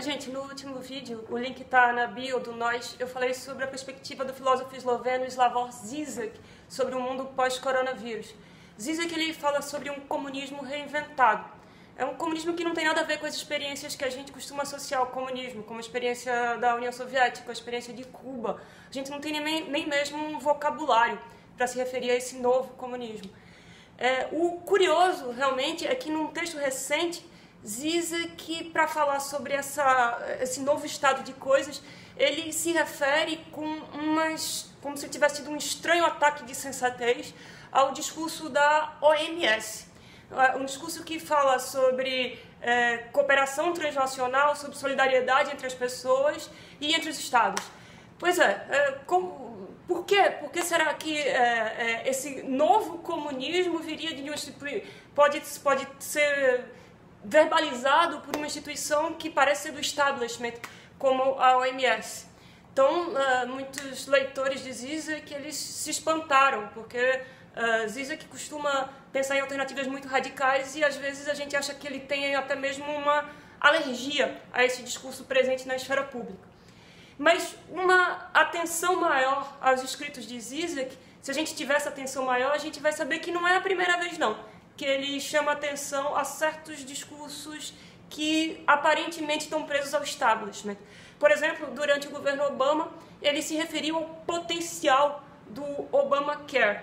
gente, no último vídeo, o link está na bio do Nós, eu falei sobre a perspectiva do filósofo esloveno Slavoj Zizek sobre o mundo pós-coronavírus. Zizek ele fala sobre um comunismo reinventado. É um comunismo que não tem nada a ver com as experiências que a gente costuma associar ao comunismo, como a experiência da União Soviética, a experiência de Cuba. A gente não tem nem, nem mesmo um vocabulário para se referir a esse novo comunismo. É, o curioso, realmente, é que num texto recente Zizek, para falar sobre essa, esse novo estado de coisas, ele se refere com umas, como se tivesse tido um estranho ataque de sensatez ao discurso da OMS. É, um discurso que fala sobre é, cooperação transnacional, sobre solidariedade entre as pessoas e entre os estados. Pois é, é como, por quê? Por que será que é, é esse novo comunismo viria de um pode pode ser verbalizado por uma instituição que parece ser do establishment, como a OMS. Então, uh, muitos leitores de Zizek eles se espantaram, porque uh, Zizek costuma pensar em alternativas muito radicais e às vezes a gente acha que ele tem até mesmo uma alergia a esse discurso presente na esfera pública. Mas uma atenção maior aos escritos de Zizek, se a gente tivesse atenção maior, a gente vai saber que não é a primeira vez não que ele chama atenção a certos discursos que aparentemente estão presos ao establishment. Por exemplo, durante o governo Obama, ele se referiu ao potencial do Obamacare.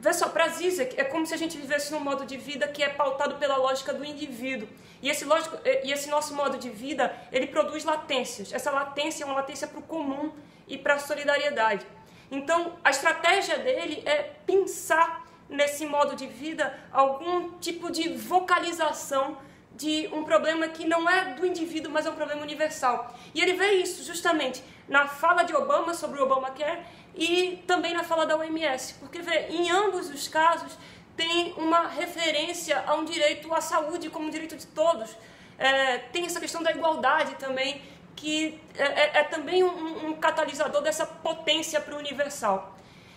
Vê só, para Zizek, é como se a gente vivesse num modo de vida que é pautado pela lógica do indivíduo. E esse, lógico, e esse nosso modo de vida, ele produz latências. Essa latência é uma latência para o comum e para a solidariedade. Então, a estratégia dele é pensar nesse modo de vida algum tipo de vocalização de um problema que não é do indivíduo, mas é um problema universal. E ele vê isso justamente na fala de Obama sobre o Obamacare e também na fala da OMS, porque vê, em ambos os casos tem uma referência a um direito à saúde como um direito de todos. É, tem essa questão da igualdade também, que é, é, é também um, um catalisador dessa potência para o universal.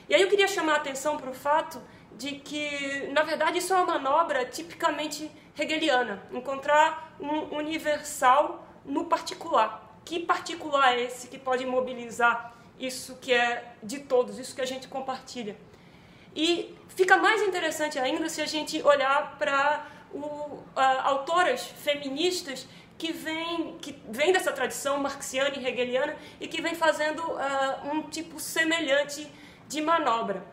E aí eu queria chamar a atenção para o fato de que, na verdade, isso é uma manobra tipicamente hegeliana, encontrar um universal no particular. Que particular é esse que pode mobilizar isso que é de todos, isso que a gente compartilha? E fica mais interessante ainda se a gente olhar para uh, autoras feministas que vêm que vem dessa tradição marxiana e hegeliana e que vem fazendo uh, um tipo semelhante de manobra.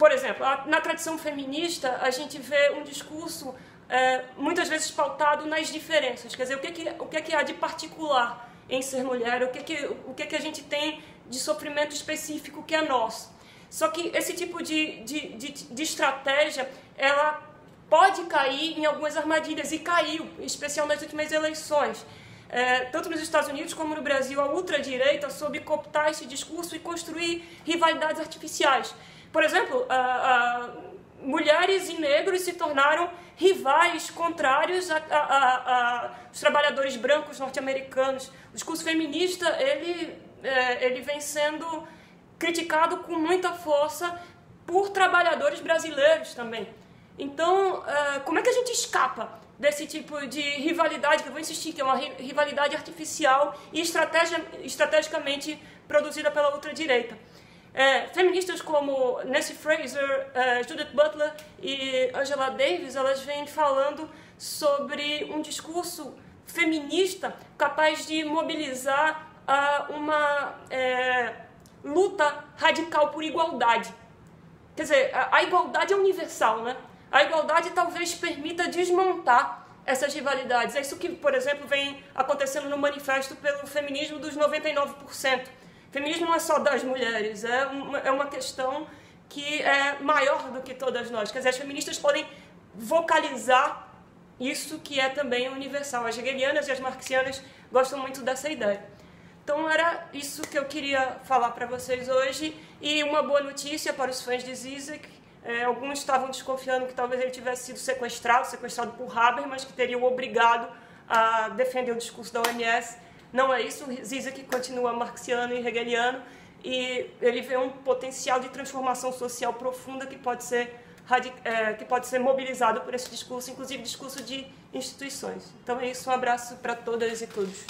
Por exemplo, na tradição feminista, a gente vê um discurso é, muitas vezes pautado nas diferenças. Quer dizer, o que, que, o que, que há de particular em ser mulher, o que, que, o que, que a gente tem de sofrimento específico que é nosso. Só que esse tipo de, de, de, de estratégia, ela pode cair em algumas armadilhas, e caiu, especialmente nas últimas eleições. É, tanto nos Estados Unidos como no Brasil, a ultradireita soube cooptar esse discurso e construir rivalidades artificiais. Por exemplo, mulheres e negros se tornaram rivais contrários aos trabalhadores brancos norte-americanos. O discurso feminista ele, é, ele vem sendo criticado com muita força por trabalhadores brasileiros também. Então, é, como é que a gente escapa desse tipo de rivalidade, que eu vou insistir, que é uma rivalidade artificial e estrategicamente produzida pela ultradireita? É, feministas como Nancy Fraser, é, Judith Butler e Angela Davis, elas vêm falando sobre um discurso feminista capaz de mobilizar uh, uma é, luta radical por igualdade. Quer dizer, a igualdade é universal, né? A igualdade talvez permita desmontar essas rivalidades. É isso que, por exemplo, vem acontecendo no manifesto pelo feminismo dos 99%. Feminismo não é só das mulheres, é uma, é uma questão que é maior do que todas nós. Quer dizer, as feministas podem vocalizar isso que é também universal. As hegelianas e as marxianas gostam muito dessa ideia. Então era isso que eu queria falar para vocês hoje e uma boa notícia para os fãs de Zizek. É, alguns estavam desconfiando que talvez ele tivesse sido sequestrado, sequestrado por Habermas, que teria o obrigado a defender o discurso da OMS. Não é isso, Zizek continua marxiano e hegeliano e ele vê um potencial de transformação social profunda que pode ser, é, que pode ser mobilizado por esse discurso, inclusive discurso de instituições. Então é isso, um abraço para todas e todos.